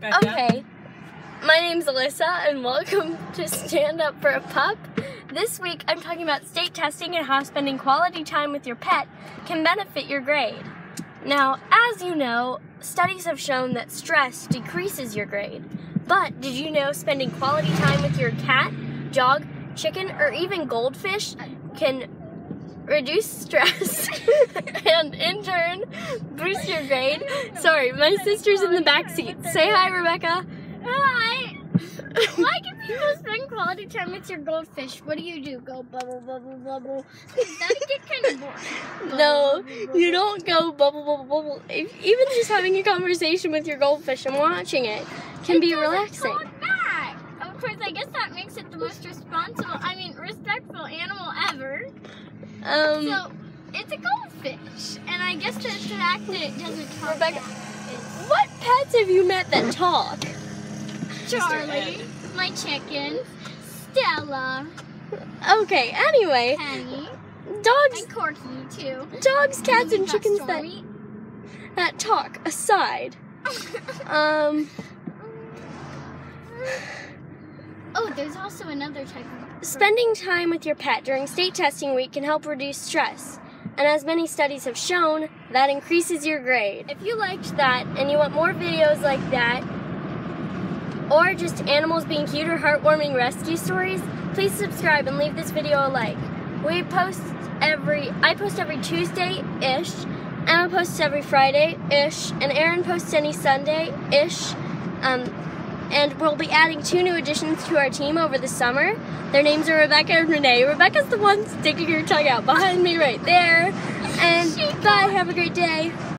Okay. My name's Alyssa, and welcome to Stand Up for a Pup. This week, I'm talking about state testing and how spending quality time with your pet can benefit your grade. Now, as you know, studies have shown that stress decreases your grade. But did you know spending quality time with your cat, dog, chicken, or even goldfish can reduce stress and in turn boost your grade? Sorry, my sister's in the back seat. Say hi, Rebecca. Hi. Why can people spend quality time with your goldfish? What do you do? Go bubble, bubble, bubble. That'd get kind of boring. No, you don't go bubble, bubble, bubble. If, even just having a conversation with your goldfish and watching it can be It doesn't relaxing. back. Of course, I guess that makes it the most responsible, I mean, respectful animal ever. Um, So, it's a goldfish. And I guess the fact that it doesn't talk Rebecca- what pets have you met that talk? Charlie, my chicken, Stella, Okay, anyway, Penny, dogs, and Corky, too. dogs, cats, and Got chickens that, that talk aside. Um, oh, there's also another type of. spending time with your pet during state testing week can help reduce stress. And as many studies have shown, that increases your grade. If you liked that and you want more videos like that, or just animals being cute or heartwarming rescue stories, please subscribe and leave this video a like. We post every, I post every Tuesday-ish, Emma posts every Friday-ish, and Aaron posts any Sunday-ish. Um, and we'll be adding two new additions to our team over the summer. Their names are Rebecca and Renee. Rebecca's the one sticking her tongue out behind me right there. And bye, have a great day.